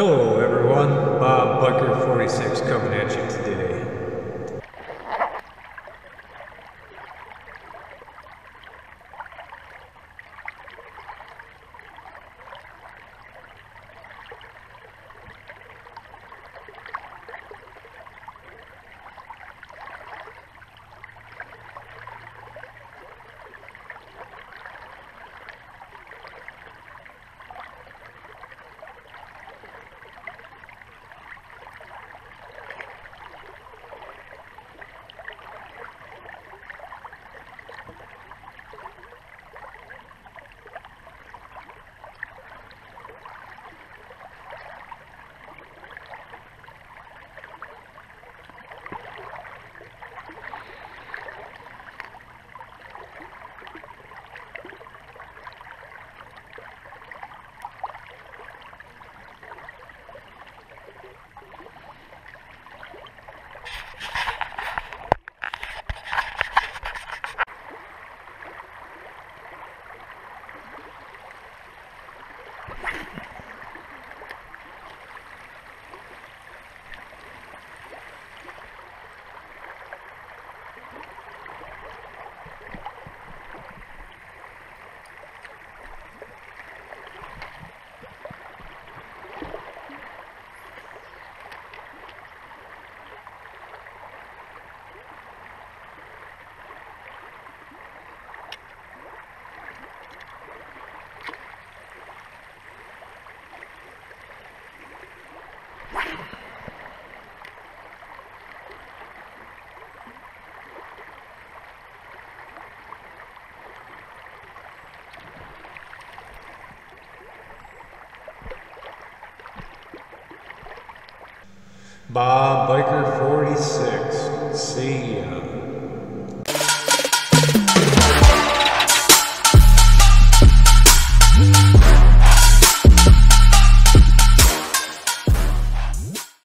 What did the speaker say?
Hello everyone, Bob Bucker 46 coming at you. Bob Biker 46. See ya. Uh,